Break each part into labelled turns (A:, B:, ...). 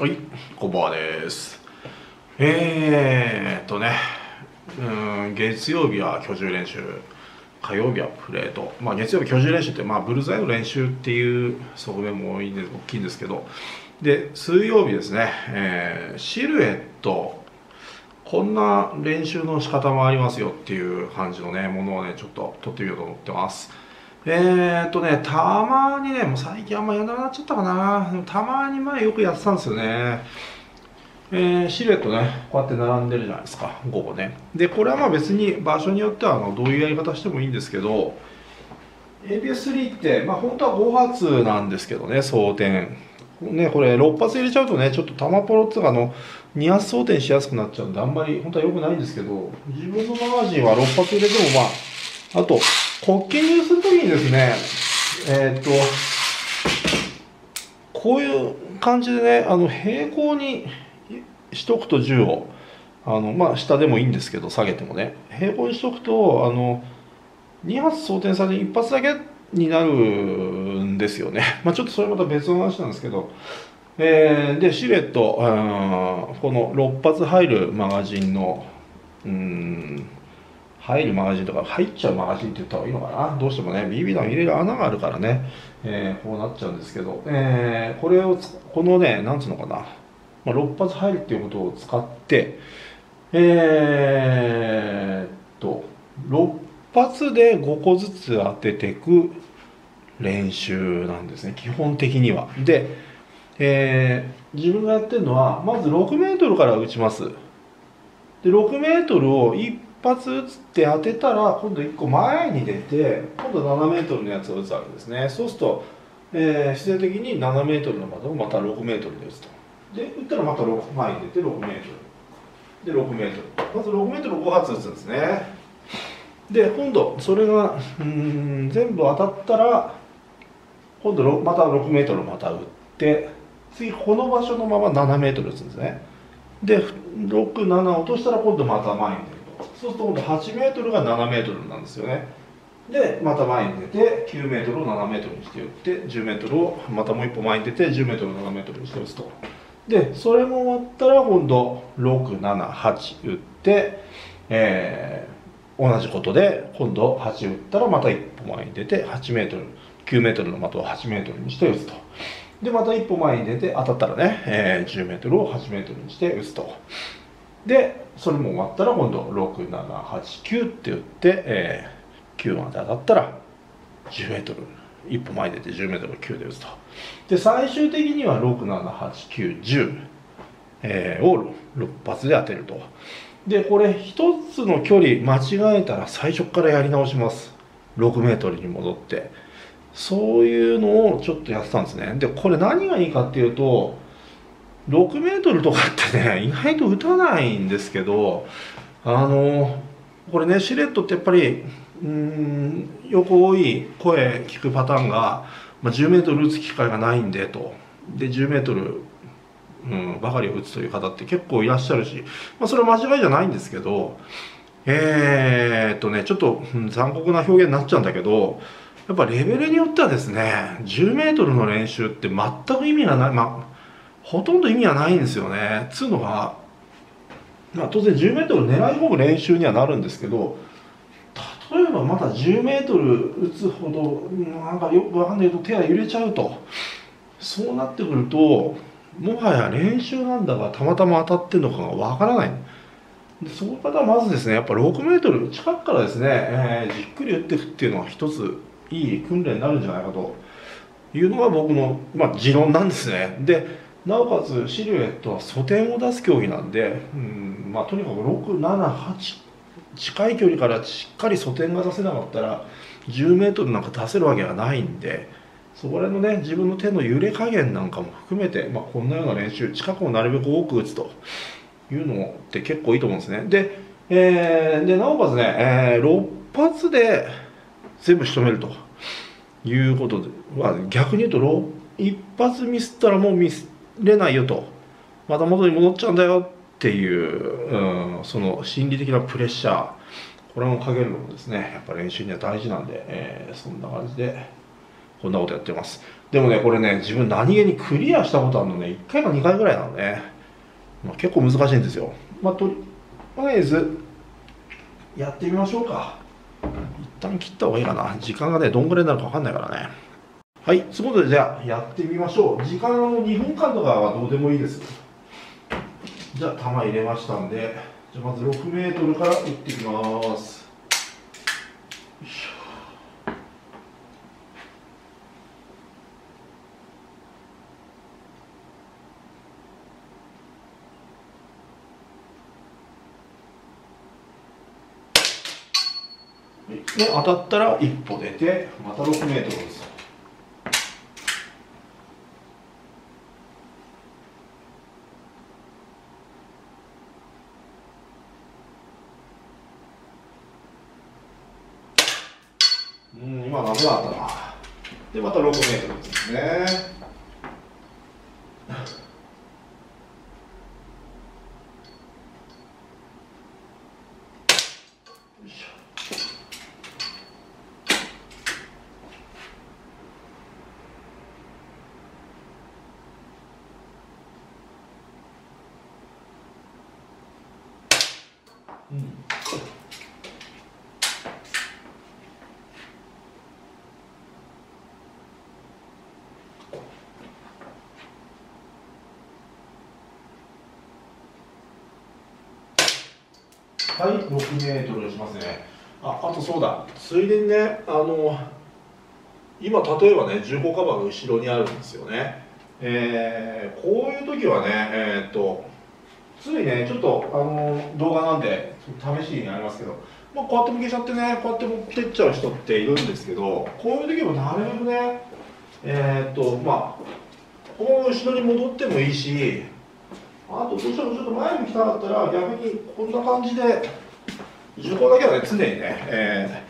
A: はい、こんばんはです。えーっとね、うん月曜日は居住練習、火曜日はプレート、まあ、月曜日居住練習って、まあ、ブルーザイの練習っていう側面も多いんで大きいんですけど、で水曜日ですね、えーシルエット、こんな練習の仕方もありますよっていう感じのね、ものをね、ちょっと撮ってみようと思ってます。えーっとね、たまにね、もう最近あんまやらなくなっちゃったかな。たまに前よくやってたんですよね。えーシルエットね、こうやって並んでるじゃないですか、午後ね。で、これはまあ別に場所によってはあのどういうやり方してもいいんですけど、ABS3 って、まあ本当は5発なんですけどね、装填。ね、これ6発入れちゃうとね、ちょっと弾ポロっていうかあの、2発装填しやすくなっちゃうんで、あんまり本当は良くないんですけど、自分のマガジンは6発入れてもまあ、あと、コッキングするときにですね、えーっと、こういう感じでね、あの平行にしとくと銃を、あのまあ、下でもいいんですけど、下げてもね、平行にしとくと、あの2発装填されて1発だけになるんですよね。まあ、ちょっとそれまた別の話なんですけど、えーで、シルエット、この6発入るマガジンの、うん、入るマガジンとか入っちゃうマガジンって言った方がいいのかな？どうしてもね BB 弾入れる穴があるからね、えーこうなっちゃうんですけど、えーこれをこのねなんつうのかな、まあ、6発入るっていうことを使ってえーっと6発で5個ずつ当てていく練習なんですね。基本的には。で、えー自分がやってるのはまず6メートルから撃ちます。で6メートルを一発撃つって当てたら今度1個前に出て今度7メートルのやつを撃つわけですね。そうすると、えー自然的に7メートルの的をまた6メートルで撃つと。で撃ったらまた6前に出て6メートル。で6メートル。まず6メートル5発撃つんですね。で今度それがうん全部当たったら今度また6メートルまた撃って次この場所のまま7メートル撃つんですね。で67落としたら今度また前に出る。そうすると今度8メートルが7メートルなんですよね。でまた前に出て9メートルを7メートルにして打って10メートルをまたもう一歩前に出て10メートルを7メートルにして打つと。でそれも終わったら今度678打って、えー同じことで今度8打ったらまた一歩前に出て8メートル9メートルの的を8メートルにして打つと。でまた一歩前に出て当たったらね、えー10メートルを8メートルにして打つと。でそれも終わったら今度6789って打って、えー9まで当たったら10メートル。一歩前出て10メートル9で打つと。で最終的には678910、えーを6発で当てると。でこれ一つの距離間違えたら最初からやり直します。6メートルに戻って。そういうのをちょっとやってたんですね。でこれ何がいいかっていうと6メートルとかってね 意外と打たないんですけどあのこれねシレットってやっぱりうんよく多い声聞くパターンが、まあ、10メートル打つ機会がないんでと。で10メートル、うん、ばかりを打つという方って結構いらっしゃるし、まあ、それは間違いじゃないんですけどえー、っとねちょっとうん残酷な表現になっちゃうんだけどやっぱレベルによってはですね10メートルの練習って全く意味がないまあほとんど意味はないんですよね。つうのが、まあ、当然10メートル狙い込む練習にはなるんですけど例えばまだ10メートル打つほどなんかよくわかんないけど手が揺れちゃうとそうなってくるともはや練習なんだがたまたま当たってるのかがわからない。でその方はまずですねやっぱ6メートル近くからですね、えーじっくり打っていくっていうのは一ついい訓練になるんじゃないかというのが僕の、まあ、持論なんですねでなおかつシルエットは素点を出す競技なんで、うんまあ、とにかく678近い距離からしっかり素点が出せなかったら10メートルなんか出せるわけがないんでそこら辺のね自分の手の揺れ加減なんかも含めて、まあ、こんなような練習近くをなるべく多く打つというのって結構いいと思うんですね。で,、えーでなおかつね、えー6発で全部仕留めるということで、まあ、逆に言うとろ一発ミスったらもうミスれないよと。また元に戻っちゃうんだよっていう、うん、その心理的なプレッシャー。これもかけるのもですねやっぱ練習には大事なんで、えーそんな感じでこんなことやってます。でもねこれね自分何気にクリアしたことあるのね1回か2回ぐらいなのね、まあ、結構難しいんですよ。まあとりあえずやってみましょうか。一旦切った方がいいかな。時間がねどんぐらいになるか分かんないからね。はいそういうことでじゃあやってみましょう。時間の2分間とかはどうでもいいです。じゃあ弾入れましたんでじゃあまず6メートルから打っていきます。で当たったら一歩出てまた6メートルですうん今ダメだったなでまた6メートルですね。はい、6メートルしますね。あ、あとそうだ、ついでにね、あの、今例えばね、15カバーが後ろにあるんですよね。えー、こういう時はね、えー、っと、ついね、ちょっと、あの、動画なんで、試しにありますけど、まあ、こうやって向けちゃってね、こうやって持ってっちゃう人っているんですけど、こういう時もなるべくね、えー、っと、まあ、この後ろに戻ってもいいし、あとどうしてもちょっと前に来たかったら逆にこんな感じで銃口だけはね常にね、え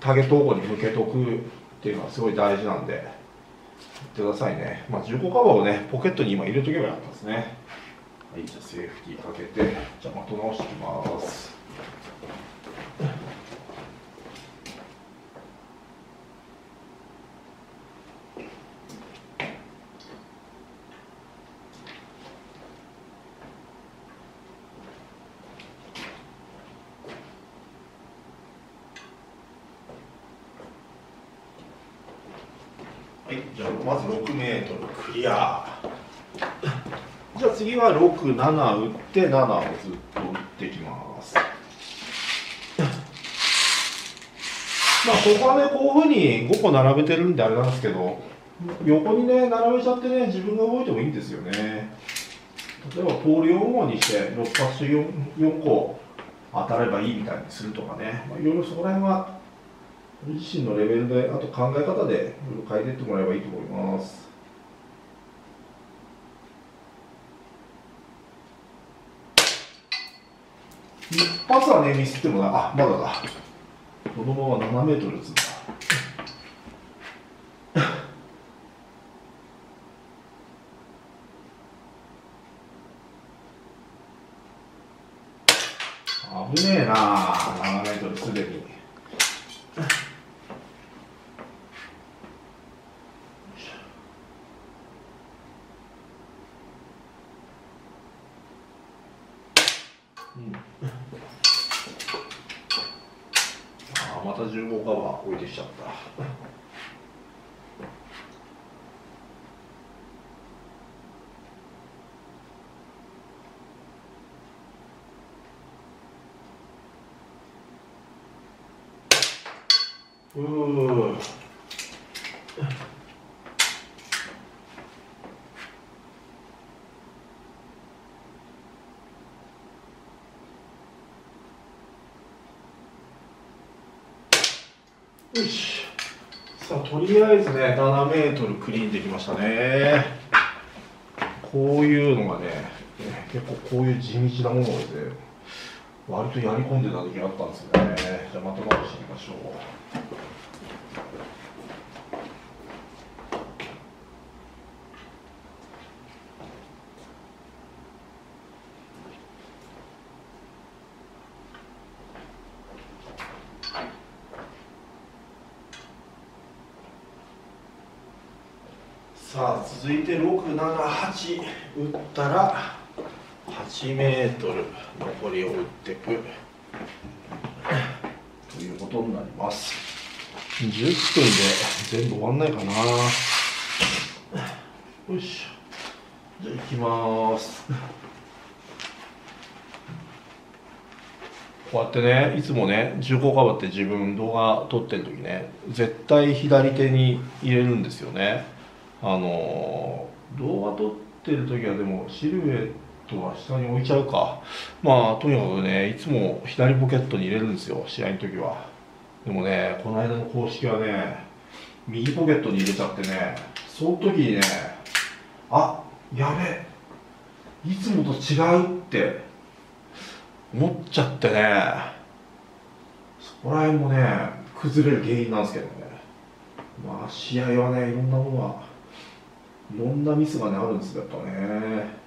A: ー、ターゲット方向に向けとくっていうのはすごい大事なんで言ってくださいね、まあ、重厚カバーをねポケットに今入れとけばよかったですね。はいじゃあセーフティーかけてじゃあまと直していきます。はいじゃあまず6メートル。クリア。じゃあ次は67打って7をずっと打っていきます。まあここはねこういうふうに5個並べてるんであれなんですけど横にね並べちゃってね自分が動いてもいいんですよね。例えばポール4号にして6発 4, 4個当たればいいみたいにするとかね、まあ、いろいろそこら辺はご自身のレベルであと考え方で変えていってもらえばいいと思います。一発はねミスってもなあまだだ。このまま7メートル打つんだ危ねえな7メートルすでに。あまた15カバー置いてきちゃったうーよしさあとりあえずね7メートルクリーンできましたね。こういうのがね結構こういう地道なもので割とやり込んでた時あったんですよね。じゃあまた直してみましょう。さあ続いて678打ったら8メートル。残りを打っていく。ということになります。10分で全部終わんないかな。よいしょ。じゃあ行きます。こうやってねいつもね重厚カバーって自分動画撮ってる時ね絶対左手に入れるんですよねあの動画撮ってる時はでもシルエットは下に置いちゃうか。まあとにかくねいつも左ポケットに入れるんですよ試合の時は。でもねこの間の公式はね右ポケットに入れちゃってねその時にねあやべいつもと違うって思っちゃってねそこら辺もね崩れる原因なんですけどね。まあ試合はねいろんなものがいろんなミスがねあるんですよやっぱね。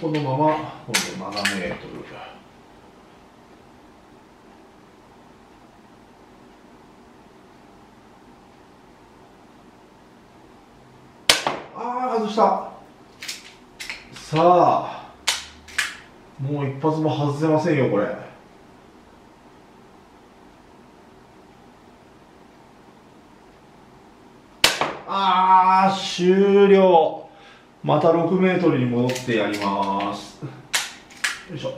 A: このまま今度7メートルああ外した。さあもう一発も外せませんよこれああ終了。また6メートルに戻ってやります。よいしょ。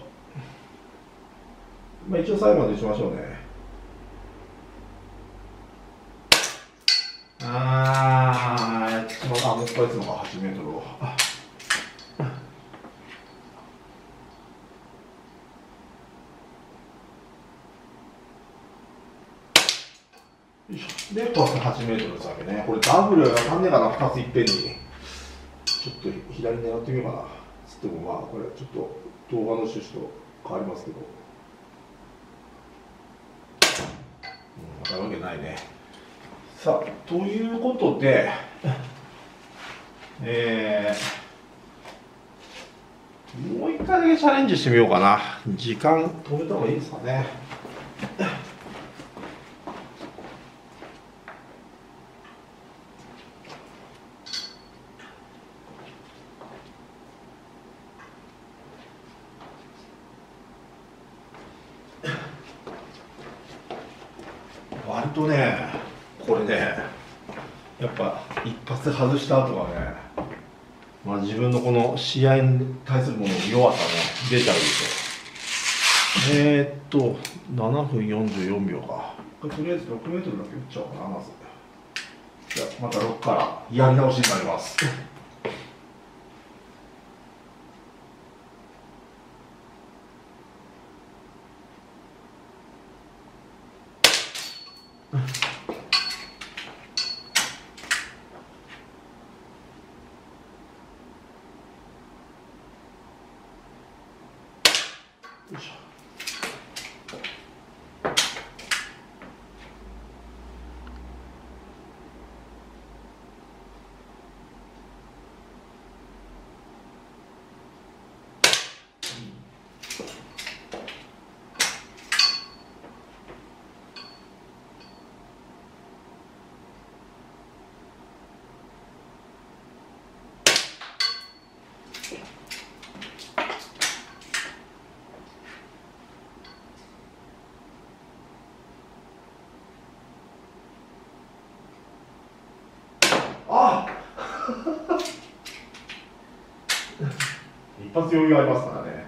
A: まあ一応最後まで打ちましょうね。ああやっちまった。もう一回打つのか8メートルよいしょでプラス8メートルですわけね。これダブル当たんねえかな2ついっぺんに。ちょっと左狙ってみようかな。つってもまあこれちょっと動画の趣旨と変わりますけど、うん、当たるわけないね。さあということでえー、もう一回だけチャレンジしてみようかな。時間止めた方がいいですかね割とねこれねやっぱ一発外した後はねまあ自分のこの試合に対するもの弱さね出ちゃうでしょ。えー、っと7分44秒か。とりあえず6メートルだけ打っちゃおうかなまず。じゃあまた6からやり直しになります。よ いしょあ一発余裕ありますからね。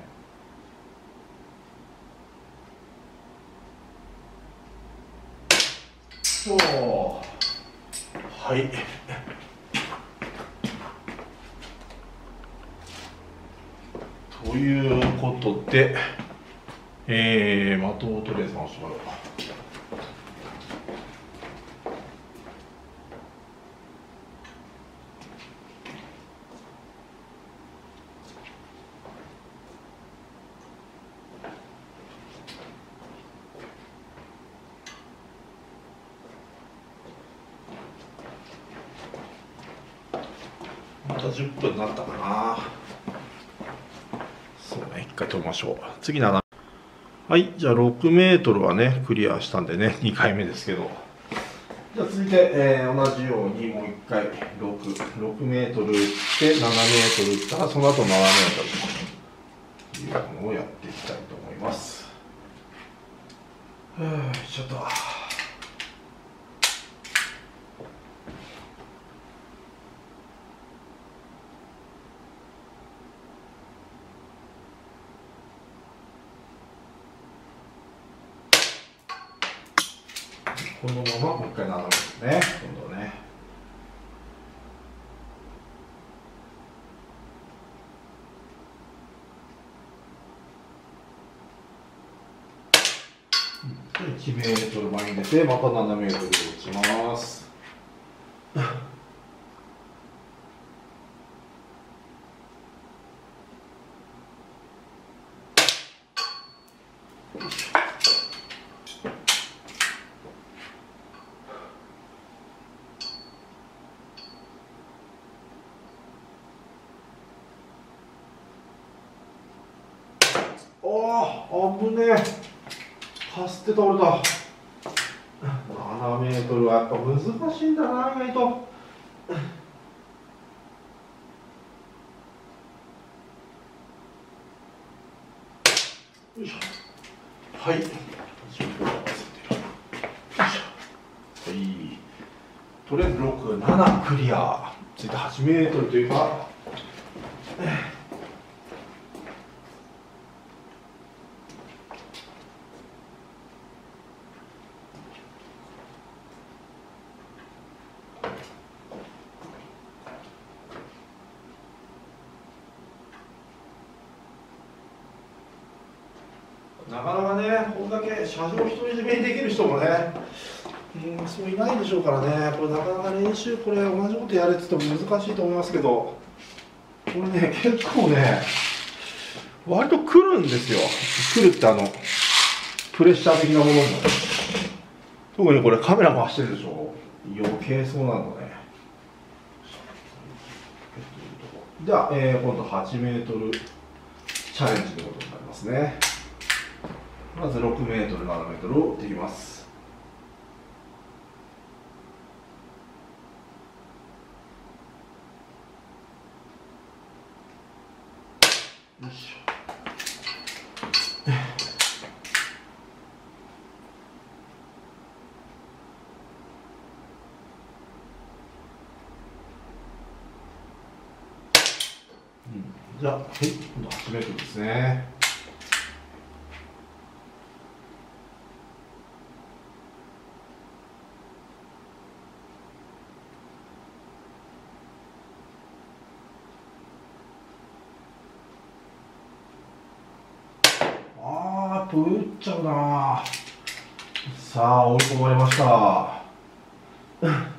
A: そう。はい。ということでえー、的をとりあえず回してもらおうかまた10分になったかな。そうね一回止めましょう。次7はいじゃあ6メートルはねクリアしたんでね2回目ですけど。じゃあ続いて、えー、同じようにもう1回66メートル打って7メートル打ったらその後7メートルというのをやっていきたいと思いますはあちょっとこのままもう一回斜めですね。今度ね。1メートル前に出てまた7メートル打ちます。おお危ねえ。かすって倒れた。7メートルはやっぱ難しいんだな意外と。よいしょ。はい。いしょはい。とりあえず67クリア。ついて8メートルというか。なかなかね、これだけ車上独り占めにできる人もね、うん、そういないでしょうからね、これなかなか練習、これ同じことやれって言っても難しいと思いますけど、これね、結構ね、割と来るんですよ。来るってあの、プレッシャー的なものも。特にこれカメラ回してるでしょ。余計そうなのね。では、えー、今度8メートルチャレンジということになりますね。まず6メートル、7メートルを打っていきます。よし。じゃあ、はい、今度8メートルですね。あー、やっぱ打っちゃうなさあ、追い込まれました。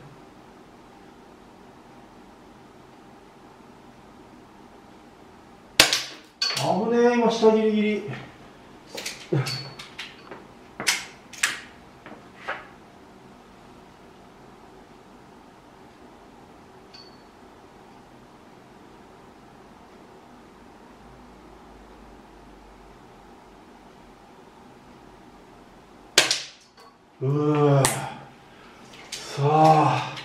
A: 危ねえ、今下ギリギリ。うーさあ。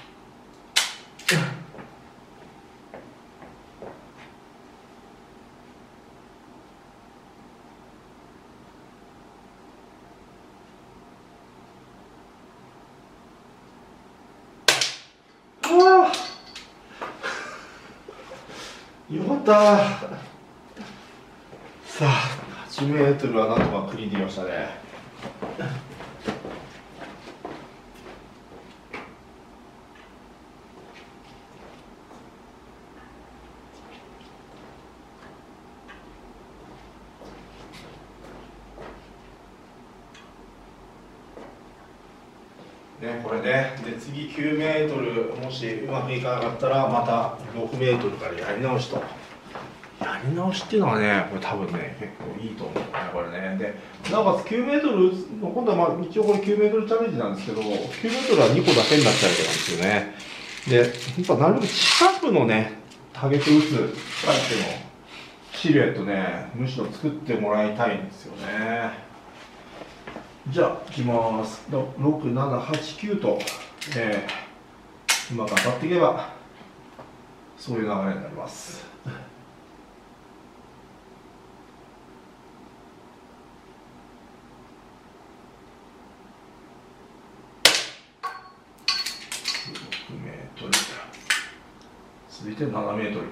A: はあ。よかった。さあ、8メートルはなんとかクリーンできましたね。ね、これねで次9メートルもしうまくいかなかったらまた6メートルからやり直しと。やり直しっていうのはねこれ多分ね結構いいと思うねこれね。でなおかつ9メートルの今度はまあ一応これ9メートルチャレンジなんですけど9メートルは2個だけになっちゃうわけなんですよね。でやっぱなるべく近くのねターゲット打つ相手のシルエットねむしろ作ってもらいたいんですよね。じゃあいきます。6789と、えー、うまく当たっていけばそういう流れになります。メートル。続いて7メートル。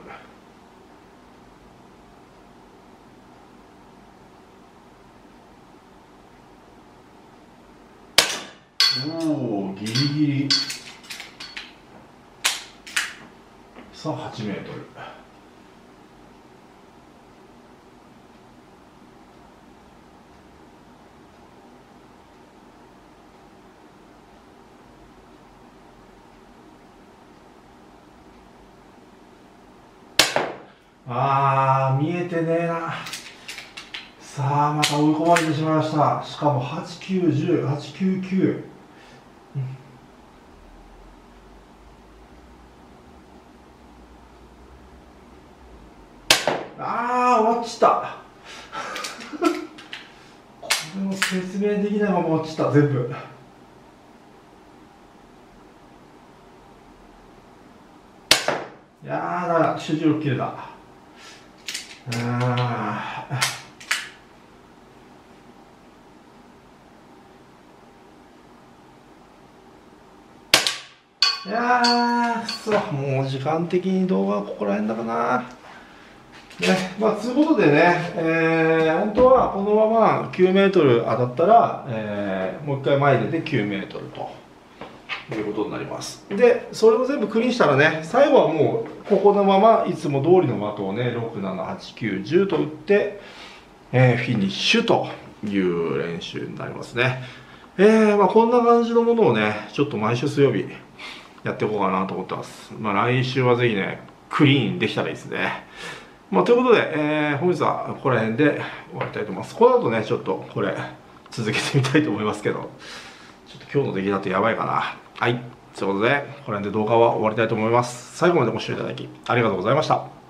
A: おおギリギリ。さあ8メートル。あー見えてねえな。さあまた追い込まれてしまいました。しかも891089 9ああ落ちた。これも説明できないまま落ちた全部。いやーだから集中力切れた。ああいやーそう。もう時間的に動画はここら辺だかな。ねまあつうことでね、えー、本当はこのまま9メートル当たったら、えー、もう一回前出て9メートルということになりますでそれを全部クリーンしたらね最後はもうここのままいつも通りの的をね678910と打って、えー、フィニッシュという練習になりますねえー、まあこんな感じのものをねちょっと毎週水曜日やっていこうかなと思ってます。まあ来週はぜひね、クリーンできたらいいですね。まあということで、えー、本日はここら辺で終わりたいと思います。この後ね、ちょっとこれ続けてみたいと思いますけど、ちょっと今日の出来だとやばいかな。はい。ということで、この辺で動画は終わりたいと思います。最後までご視聴いただきありがとうございました。